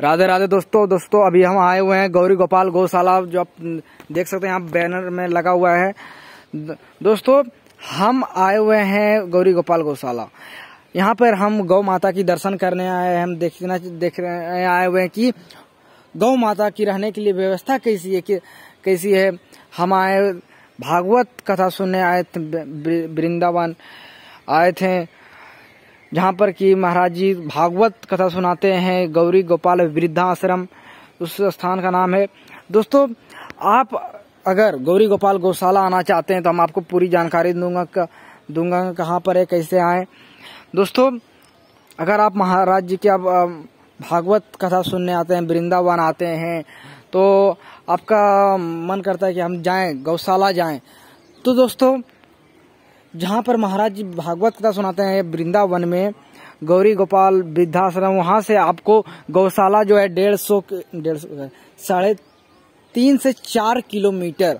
राधे राधे दोस्तों दोस्तों, अभी हम आए हुए हैं गौरी गोपाल गौशाला, जो आप देख सकते हैं, यहाँ बैनर में लगा हुआ है। दोस्तों, हम आए हुए हैं गौरी गोपाल गौशाला। यहाँ पर हम गौ माता की दर्शन करने आए हैं, हम देखना, देख रहे आए हुए हैं कि गौ माता की रहने के लिए व्यवस्था कैसी है, कि, कैसी है। हम आए, भागवत कथा सुनने आए थे वृंदावन आए थे। जहाँ पर कि महाराज जी भागवत कथा सुनाते हैं, गौरी गोपाल वृद्धाश्रम, उस स्थान का नाम है। दोस्तों, आप अगर गौरी गोपाल गौशाला आना चाहते हैं तो हम आपको पूरी जानकारी दूँगा दूँगा कहाँ पर है, कैसे आए। दोस्तों, अगर आप महाराज जी के अब भागवत कथा सुनने आते हैं, वृंदावन आते हैं तो आपका मन करता है कि हम जाएँ, गौशाला जाएँ। तो दोस्तों जहाँ पर महाराज जी भागवत कथा सुनाते हैं, वृंदावन में, गौरी गोपाल वृद्धाश्रम, वहाँ से आपको गौशाला जो है डेढ़ सौ डेढ़ सौ साढ़े तीन से चार किलोमीटर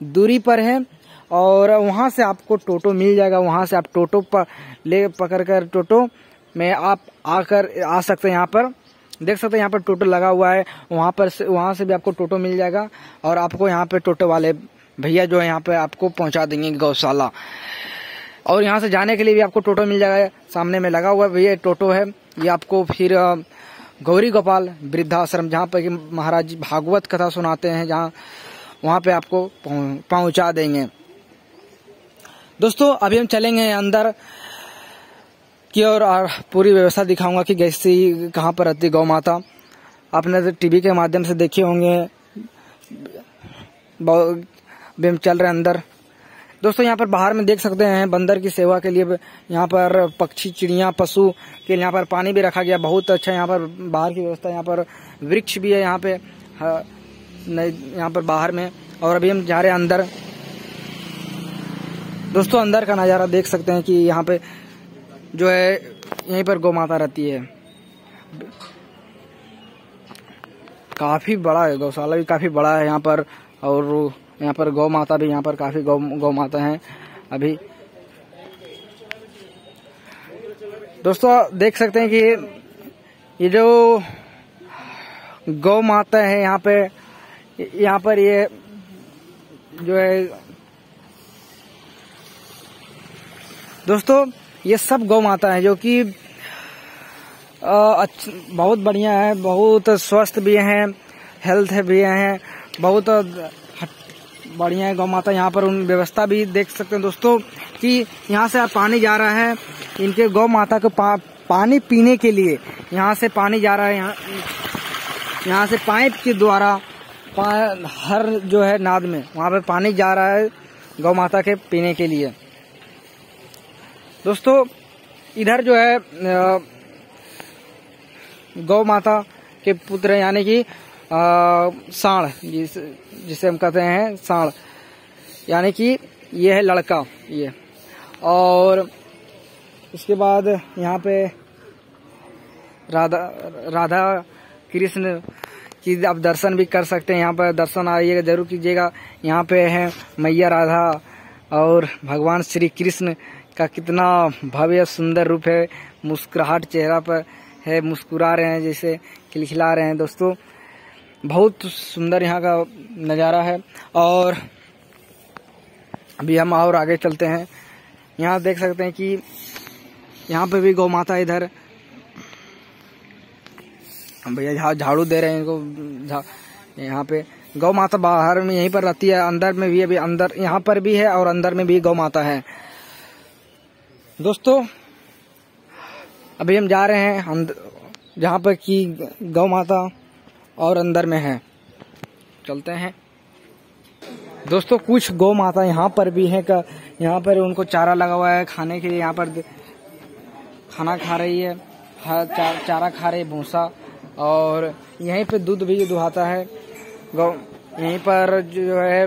दूरी पर है, और वहाँ से आपको टोटो मिल जाएगा, वहाँ से आप टोटो पर ले पकड़ कर टोटो में आप आकर आ सकते हैं यहाँ पर। देख सकते हैं यहाँ पर टोटो लगा हुआ है, वहाँ पर वहाँ से भी आपको टोटो मिल जाएगा, और आपको यहाँ पर टोटो वाले भैया जो है यहाँ पे आपको पहुँचा देंगे गौशाला। और यहाँ से जाने के लिए भी आपको टोटो मिल जाएगा, सामने में लगा हुआ भैया टोटो है। ये आपको फिर गौरी गोपाल वृद्धाश्रम, जहाँ पर महाराज भागवत कथा सुनाते हैं, जहाँ, वहाँ पे आपको पहुँचा देंगे। दोस्तों, अभी हम चलेंगे अंदर की और पूरी व्यवस्था दिखाऊँगा कि कैसी, कहाँ पर रहती गौ माता। आपने तो टीवी के माध्यम से देखे होंगे अभी हम चल रहे हैं अंदर। दोस्तों, यहाँ पर बाहर में देख सकते हैं, बंदर की सेवा के लिए यहाँ पर पक्षी, चिड़िया, पशु के यहाँ पर पानी भी रखा गया। बहुत अच्छा यहाँ पर बाहर की व्यवस्था, यहाँ पर वृक्ष भी है यहाँ पे यहाँ पर बाहर में। और अभी हम जा रहे हैं अंदर। दोस्तों, अंदर का नज़ारा देख सकते हैं कि यहाँ पे जो है, यहीं पर गौ माता रहती है। काफ़ी बड़ा है, गौशाला भी काफ़ी बड़ा है यहाँ पर। और यहाँ पर गौ माता भी यहाँ पर काफ़ी गौ गौ माता है अभी। दोस्तों देख सकते हैं कि ये जो गौ माता है यहाँ पे, यहाँ पर ये जो है, दोस्तों, ये सब गौ माता है जो कि बहुत बढ़िया है, बहुत स्वस्थ भी हैं, हेल्थ भी हैं, बहुत बढ़िया है गौ माता यहाँ पर उन व्यवस्था भी देख सकते हैं दोस्तों कि यहाँ से पानी जा रहा है इनके गौ माता को पा, पानी पीने के लिए। यहाँ से पानी जा रहा है यहाँ यहाँ से पाइप के द्वारा हर जो है नाद में वहाँ पे पानी जा रहा है गौ माता के पीने के लिए। दोस्तों इधर जो है गौ माता के पुत्र यानी कि साढ़ जिस, जिसे हम कहते हैं साढ़ यानी कि ये है लड़का, ये। और उसके बाद यहाँ पे राधा राधा कृष्ण की आप दर्शन भी कर सकते हैं। यहाँ पर दर्शन आइएगा, ज़रूर कीजिएगा। यहाँ पे है मैया राधा और भगवान श्री कृष्ण का कितना भव्य सुंदर रूप है। मुस्कुराहट चेहरा पर है, मुस्कुरा रहे हैं, जैसे खिलखिला रहे हैं। दोस्तों बहुत सुंदर यहाँ का नज़ारा है। और अभी हम और आगे चलते हैं। यहाँ देख सकते हैं कि यहाँ पे भी गौ माता इधर। भैया झाड़ू दे रहे हैं इनको। यहाँ पे गौ माता बाहर में यहीं पर रहती है। अंदर में भी अभी अंदर, यहाँ पर भी है और अंदर में भी गौ माता है। दोस्तों, अभी हम जा रहे हैं जहाँ पर कि गौ माता और अंदर में है। चलते हैं। दोस्तों कुछ गौ माता यहाँ पर भी है का यहाँ पर उनको चारा लगा हुआ है खाने के लिए। यहाँ पर खाना खा रही है। चा, चारा खा रही है भूसा। और यहीं पे दूध भी दुहाता है। गौ यहीं पर जो है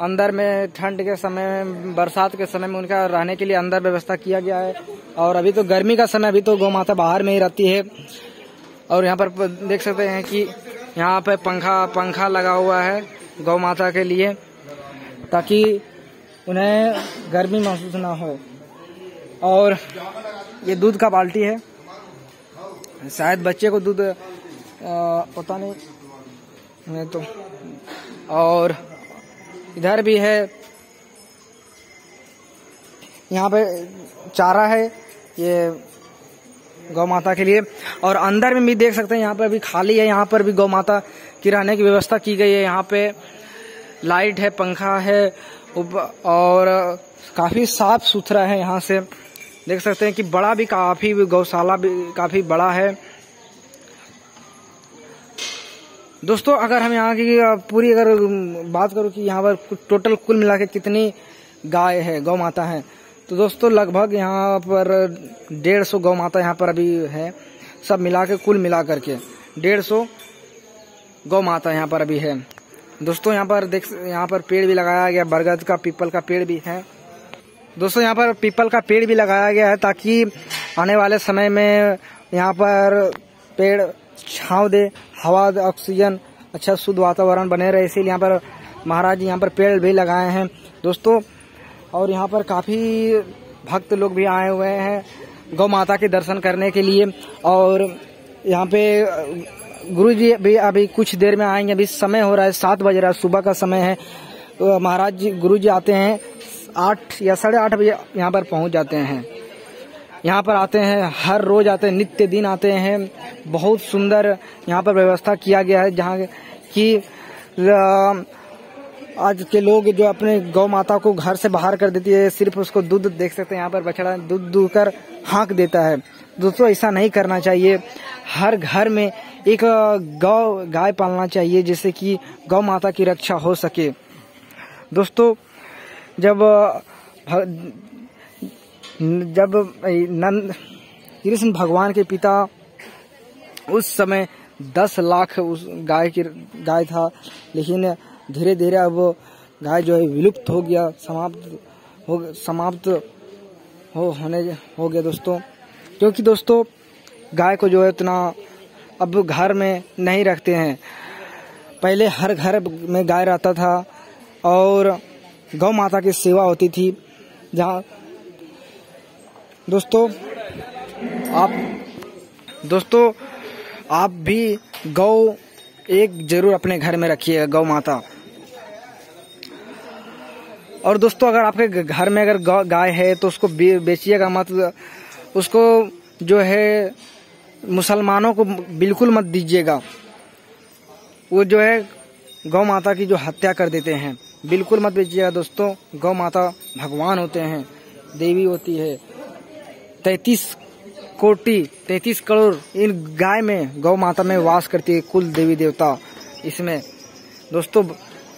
अंदर में ठंड के समय बरसात के समय में उनका रहने के लिए अंदर व्यवस्था किया गया है। और अभी तो गर्मी का समय अभी तो गौ माता बाहर में ही रहती है। और यहाँ पर देख सकते हैं कि यहाँ पे पंखा पंखा लगा हुआ है गौ माता के लिए, ताकि उन्हें गर्मी महसूस ना हो। और ये दूध का बाल्टी है। शायद बच्चे को दूध पता नहीं। नहीं तो और इधर भी है। यहाँ पे चारा है। ये गौ माता के लिए। और अंदर में भी देख सकते हैं, यहाँ पर अभी खाली है, यहाँ पर भी गौ माता की रहने की व्यवस्था की गई है। यहाँ पे लाइट है, पंखा है और काफ़ी साफ़ सुथरा है यहाँ से। देख सकते हैं कि बड़ा भी काफ़ी गौशाला भी काफ़ी बड़ा है। दोस्तों, अगर हम यहाँ की पूरी अगर बात करूँ कि यहाँ पर टोटल कुल मिला के कितनी गाय है गौ माता है तो दोस्तों, लगभग यहाँ पर डेढ़ सौ गौ माता यहाँ पर अभी है। सब मिला के कुल मिला करके डेढ़ सौ गौ माता यहाँ पर अभी है। दोस्तों, यहाँ पर देख, यहाँ पर पेड़ भी लगाया गया, बरगद का, पीपल का पेड़ भी है। दोस्तों, यहाँ पर पीपल का पेड़ भी लगाया गया है ताकि आने वाले समय में यहाँ पर पेड़ छाव दे, हवा ऑक्सीजन अच्छा शुद्ध वातावरण बने रहे। इसीलिए यहाँ पर महाराज जी यहाँ पर पेड़ भी लगाए हैं। दोस्तों और यहाँ पर काफ़ी भक्त लोग भी आए हुए हैं गौ माता के दर्शन करने के लिए। और यहाँ पे गुरु जी भी अभी कुछ देर में आएँगे। अभी समय हो रहा है, सात बज रहा है, सुबह का समय है। तो महाराज जी गुरु जी आते हैं, आठ या साढ़े आठ बजे यहाँ पर पहुँच जाते हैं। यहाँ पर आते हैं, हर रोज आते हैं, नित्य दिन आते हैं। बहुत सुंदर यहाँ पर व्यवस्था किया गया है, जहाँ की आज के लोग जो अपने गौ माता को घर से बाहर कर देती है, सिर्फ़ उसको दूध देख सकते हैं, यहाँ पर बछड़ा दूध दूध कर हाँक देता है। दोस्तों, ऐसा नहीं करना चाहिए। हर घर में एक गौ गाय पालना चाहिए, जिससे कि गौ माता की रक्षा हो सके। दोस्तों, जब जब नंद कृष्ण भगवान के पिता उस समय दस लाख उस गाय की, गाय था, लेकिन धीरे धीरे अब गाय जो है विलुप्त हो गया, समाप्त हो समाप्त हो, होने, हो गया दोस्तों। क्योंकि दोस्तों, गाय को जो है इतना अब घर में नहीं रखते हैं। पहले हर घर में गाय रहता था और गौ माता की सेवा होती थी, जहाँ दोस्तों, आप दोस्तों, आप भी गौ एक ज़रूर अपने घर में रखिएगा गौ माता। और दोस्तों, अगर आपके घर में अगर गाय है तो उसको बेचिएगा मत। उसको जो है, मुसलमानों को बिल्कुल मत दीजिएगा। वो जो है, गौ माता की जो हत्या कर देते हैं। बिल्कुल मत बेचिएगा दोस्तों। गौ माता भगवान होते हैं। देवी होती है। तैतीस कोटि, तैतीस करोड़ इन गाय में गौ माता में वास करती है कुल देवी देवता। इसमें दोस्तों,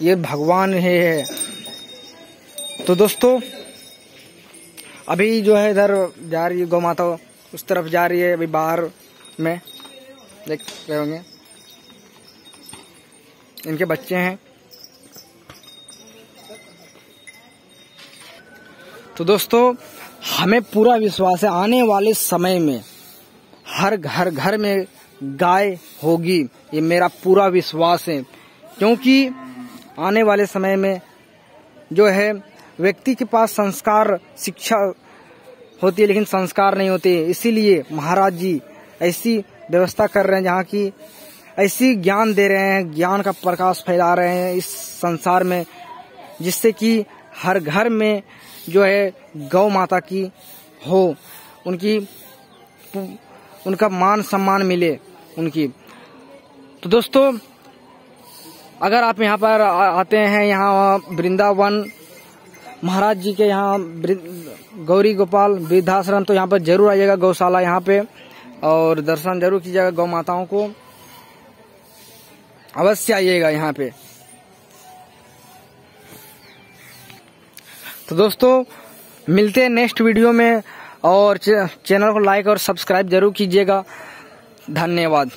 ये भगवान है। तो दोस्तों, अभी जो है इधर जा रही है गौ माता उस तरफ़ जा रही है अभी बाहर में। देख रहे होंगे। इनके बच्चे हैं। तो दोस्तों, हमें पूरा विश्वास है, आने वाले समय में हर घर घर में गाय होगी। ये मेरा पूरा विश्वास है। क्योंकि आने वाले समय में जो है व्यक्ति के पास संस्कार, शिक्षा होती है, लेकिन संस्कार नहीं होते। इसीलिए महाराज जी ऐसी व्यवस्था कर रहे हैं, जहाँ की ऐसी ज्ञान दे रहे हैं, ज्ञान का प्रकाश फैला रहे हैं इस संसार में, जिससे कि हर घर में जो है गौ माता की हो, उनकी उनका मान सम्मान मिले उनकी। तो दोस्तों, अगर आप यहाँ पर आते हैं, यहाँ वृंदावन महाराज जी के यहाँ गौरी गोपाल वृद्धाश्रम तो यहाँ पर ज़रूर आइएगा गौशाला यहाँ पे, और दर्शन ज़रूर कीजिएगा गौ माताओं को। अवश्य आइएगा यहाँ पे। तो दोस्तों, मिलते हैं नेक्स्ट वीडियो में, और चैनल को लाइक और सब्सक्राइब ज़रूर कीजिएगा। धन्यवाद।